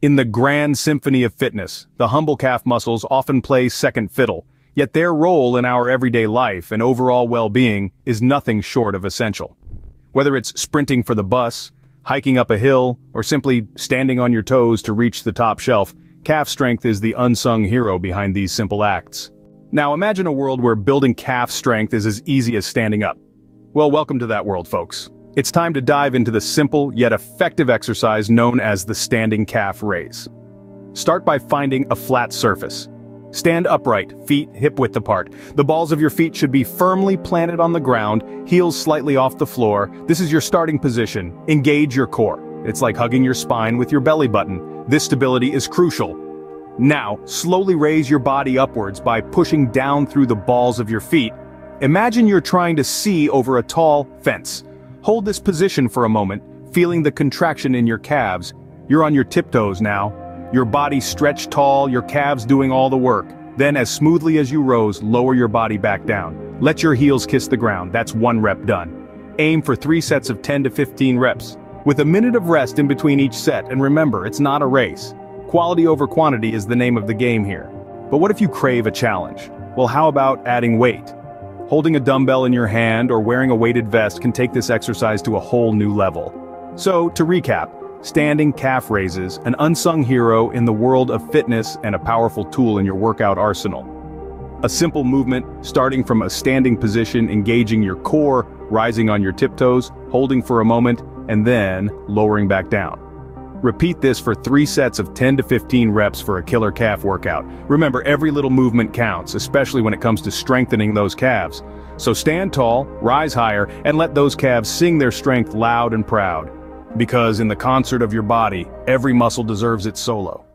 In the grand symphony of fitness, the humble calf muscles often play second fiddle, yet their role in our everyday life and overall well-being is nothing short of essential. Whether it's sprinting for the bus, hiking up a hill, or simply standing on your toes to reach the top shelf, calf strength is the unsung hero behind these simple acts. Now imagine a world where building calf strength is as easy as standing up. Well, welcome to that world, folks. It's time to dive into the simple yet effective exercise known as the standing calf raise. Start by finding a flat surface. Stand upright, feet hip-width apart. The balls of your feet should be firmly planted on the ground, heels slightly off the floor. This is your starting position. Engage your core. It's like hugging your spine with your belly button. This stability is crucial. Now, slowly raise your body upwards by pushing down through the balls of your feet. Imagine you're trying to see over a tall fence. Hold this position for a moment, feeling the contraction in your calves. You're on your tiptoes now. Your body stretched tall, your calves doing all the work. Then as smoothly as you rose, lower your body back down. Let your heels kiss the ground, that's one rep done. Aim for three sets of 10 to 15 reps. With a minute of rest in between each set, and remember, it's not a race. Quality over quantity is the name of the game here. But what if you crave a challenge? Well how about adding weight? Holding a dumbbell in your hand or wearing a weighted vest can take this exercise to a whole new level. So, to recap, standing calf raises, an unsung hero in the world of fitness and a powerful tool in your workout arsenal. A simple movement, starting from a standing position engaging your core, rising on your tiptoes, holding for a moment, and then lowering back down. Repeat this for three sets of 10 to 15 reps for a killer calf workout. Remember, every little movement counts, especially when it comes to strengthening those calves. So stand tall, rise higher, and let those calves sing their strength loud and proud. Because in the concert of your body, every muscle deserves its solo.